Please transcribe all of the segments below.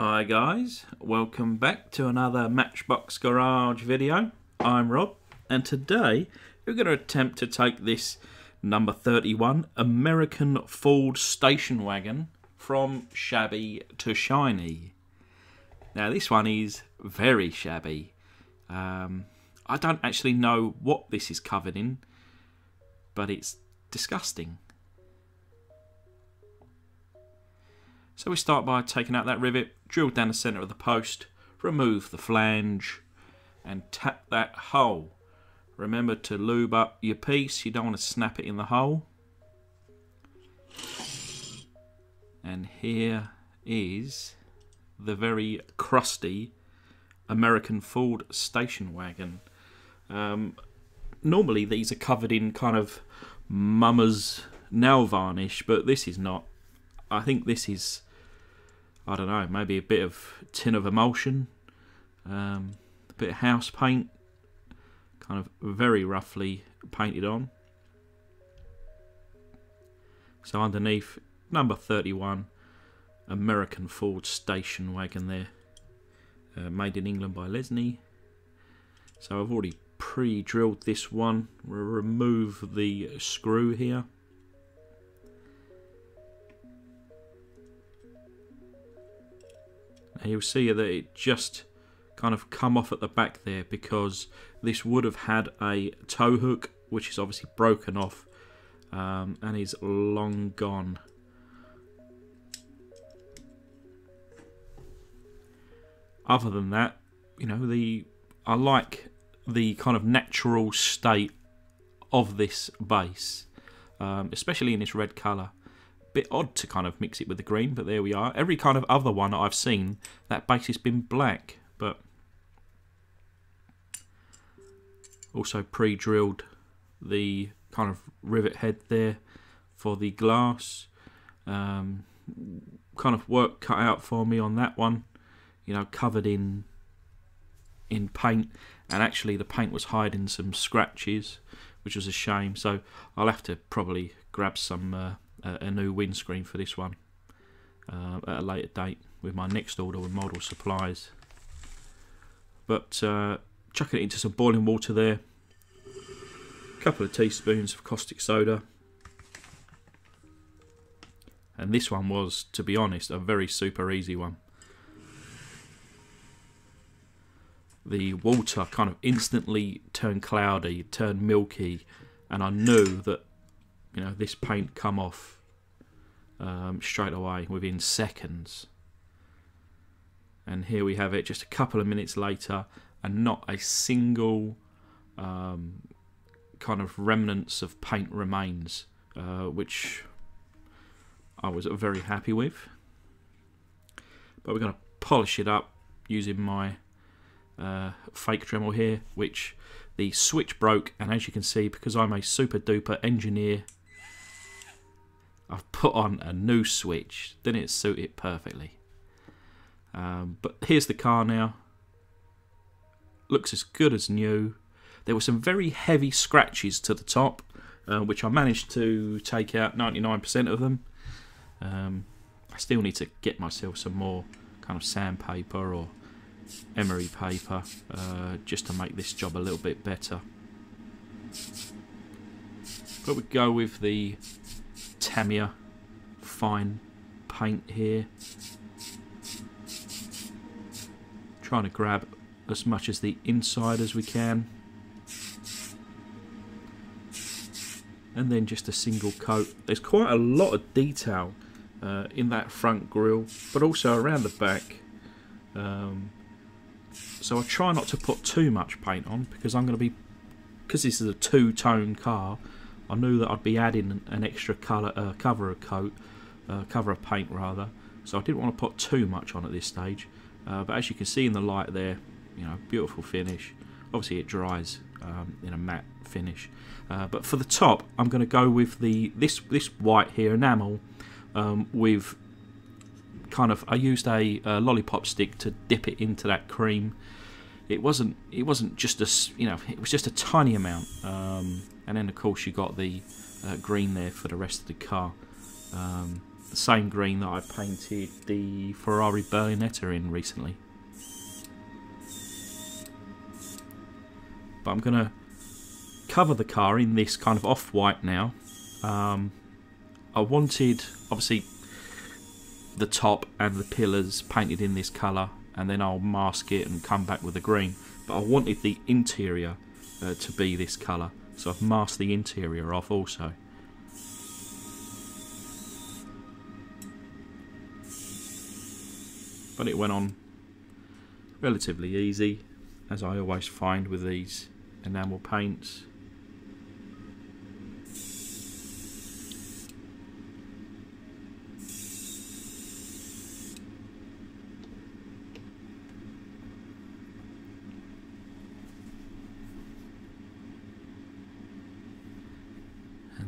Hi guys, welcome back to another Matchbox Garage video. I'm Rob and today we're going to attempt to take this number 31 American Ford station wagon from shabby to shiny. Now this one is very shabby. Um, I don't actually know what this is covered in, but it's disgusting. So we start by taking out that rivet, drill down the centre of the post, remove the flange and tap that hole. Remember to lube up your piece, you don't want to snap it in the hole. And here is the very crusty American Ford station wagon. Um, normally these are covered in kind of mama's nail varnish, but this is not. I think this is I don't know, maybe a bit of tin of emulsion, um, a bit of house paint, kind of very roughly painted on. So underneath, number 31, American Ford station wagon there, uh, made in England by Lesney. So I've already pre-drilled this one. We'll remove the screw here. And you'll see that it just kind of come off at the back there because this would have had a tow hook which is obviously broken off um, and is long gone. Other than that, you know, the I like the kind of natural state of this base, um, especially in this red colour bit odd to kind of mix it with the green, but there we are. Every kind of other one I've seen, that base has been black, but also pre-drilled the kind of rivet head there for the glass. Um, kind of work cut out for me on that one, you know, covered in in paint, and actually the paint was hiding some scratches, which was a shame. So I'll have to probably grab some. Uh, a, a new windscreen for this one uh, at a later date with my next order with model supplies. But uh, chucking it into some boiling water there, a couple of teaspoons of caustic soda. And this one was, to be honest, a very super easy one. The water kind of instantly turned cloudy, turned milky, and I knew that you know this paint come off um, straight away within seconds. And here we have it just a couple of minutes later and not a single um, kind of remnants of paint remains uh, which I was very happy with. But we're going to polish it up using my uh, fake Dremel here which the switch broke. And as you can see because I'm a super duper engineer I've put on a new switch. Didn't it suit it perfectly? Um, but here's the car now. Looks as good as new. There were some very heavy scratches to the top, uh, which I managed to take out 99% of them. Um, I still need to get myself some more kind of sandpaper or emery paper uh, just to make this job a little bit better. But we go with the Tamiya fine paint here. Trying to grab as much as the inside as we can. And then just a single coat. There's quite a lot of detail uh, in that front grille, but also around the back. Um, so I try not to put too much paint on because I'm going to be, because this is a two-tone car, I knew that I'd be adding an extra colour uh, cover of coat, uh, cover of paint rather. So I didn't want to put too much on at this stage. Uh, but as you can see in the light there, you know, beautiful finish. Obviously it dries um, in a matte finish. Uh, but for the top, I'm going to go with the this this white here enamel um, with kind of I used a, a lollipop stick to dip it into that cream it wasn't it wasn't just a you know it was just a tiny amount um, and then of course you got the uh, green there for the rest of the car um, the same green that I painted the Ferrari Berlinetta in recently. But I'm going to cover the car in this kind of off-white now. Um, I wanted, obviously, the top and the pillars painted in this colour and then I'll mask it and come back with the green. But I wanted the interior uh, to be this colour, so I've masked the interior off also. But it went on relatively easy, as I always find with these enamel paints.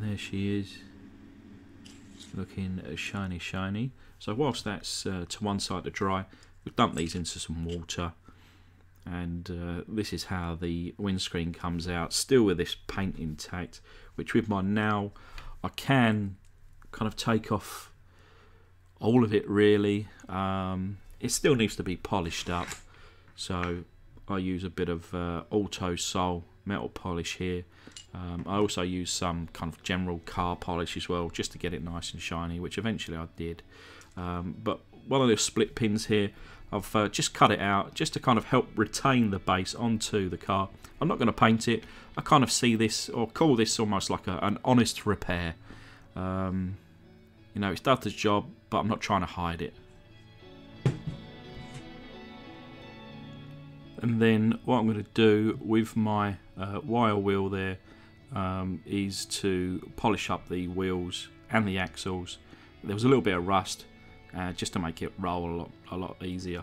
And there she is, looking shiny, shiny. So whilst that's uh, to one side to dry, we've dumped these into some water. And uh, this is how the windscreen comes out, still with this paint intact, which with my now, I can kind of take off all of it really. Um, it still needs to be polished up. So I use a bit of uh, Autosol metal polish here um, I also used some kind of general car polish as well, just to get it nice and shiny, which eventually I did. Um, but one of the split pins here, I've uh, just cut it out just to kind of help retain the base onto the car. I'm not going to paint it. I kind of see this, or call this almost like a, an honest repair. Um, you know, it's done its job, but I'm not trying to hide it. And then what I'm going to do with my uh, wire wheel there um, is to polish up the wheels and the axles. There was a little bit of rust uh, just to make it roll a lot, a lot easier.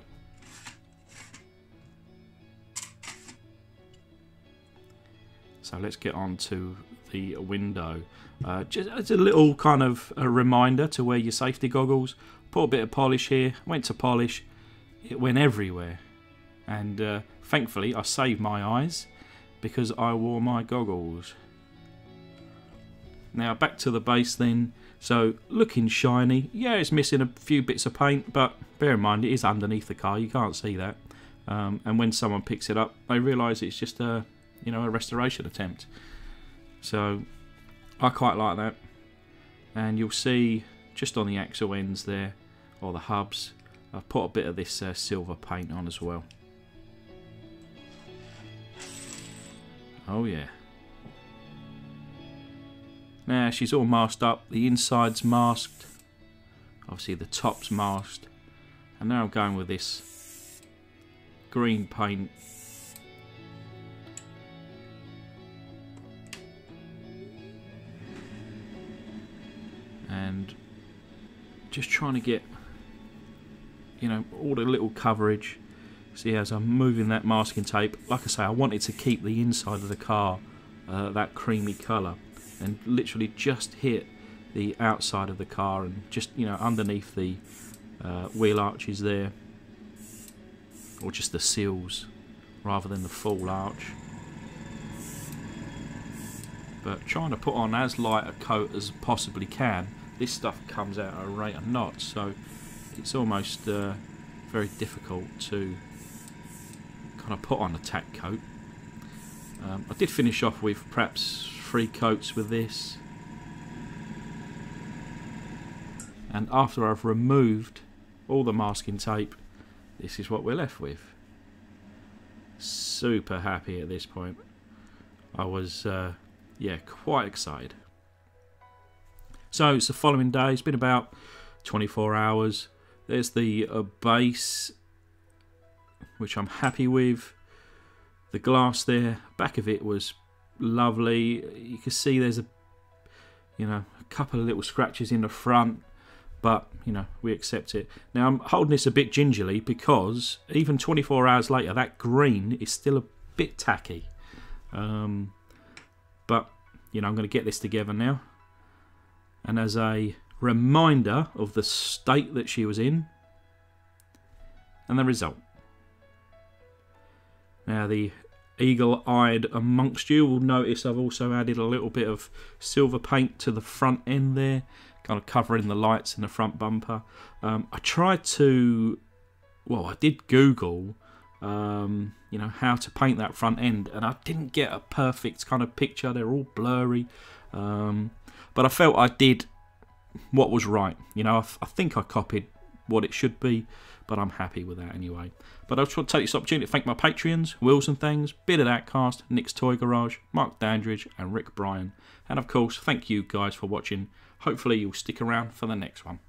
So let's get on to the window. Uh, just as a little kind of a reminder to wear your safety goggles. Put a bit of polish here. Went to polish. It went everywhere. And uh, thankfully I saved my eyes because I wore my goggles. Now back to the base then. So looking shiny. Yeah, it's missing a few bits of paint, but bear in mind it is underneath the car. You can't see that. Um, and when someone picks it up, they realise it's just a, you know, a restoration attempt. So I quite like that. And you'll see just on the axle ends there, or the hubs, I've put a bit of this uh, silver paint on as well. Oh yeah. Now she's all masked up. The inside's masked. Obviously the top's masked. And now I'm going with this green paint. And just trying to get, you know, all the little coverage. See, as I'm moving that masking tape, like I say, I wanted to keep the inside of the car uh, that creamy colour and literally just hit the outside of the car and just you know underneath the uh, wheel arches there. Or just the seals rather than the full arch. But trying to put on as light a coat as possibly can this stuff comes out at a rate of knots. So it's almost uh, very difficult to of put on a tack coat um, I did finish off with perhaps three coats with this. And after I've removed all the masking tape, this is what we're left with. Super happy at this point. I was, uh, yeah, quite excited. So it's the following day. It's been about 24 hours. There's the uh, base, which I'm happy with. The glass there, back of it was lovely. You can see there's a you know a couple of little scratches in the front, but you know we accept it. Now I'm holding this a bit gingerly because even 24 hours later, that green is still a bit tacky. Um, but you know I'm going to get this together now, and as a reminder of the state that she was in and the result. Now the eagle-eyed amongst you will notice I've also added a little bit of silver paint to the front end there kind of covering the lights in the front bumper. Um, I tried to, well, I did Google, um, you know, how to paint that front end, and I didn't get a perfect kind of picture. They're all blurry, um, but I felt I did what was right. You know, I, I think I copied what it should be, but I'm happy with that anyway. But I just want to take this opportunity to thank my Patreons, Wheels and Things, Bit of That Cast, Nick's Toy Garage, Mark Dandridge, and Rick Bryan. And of course, thank you guys for watching. Hopefully, you'll stick around for the next one.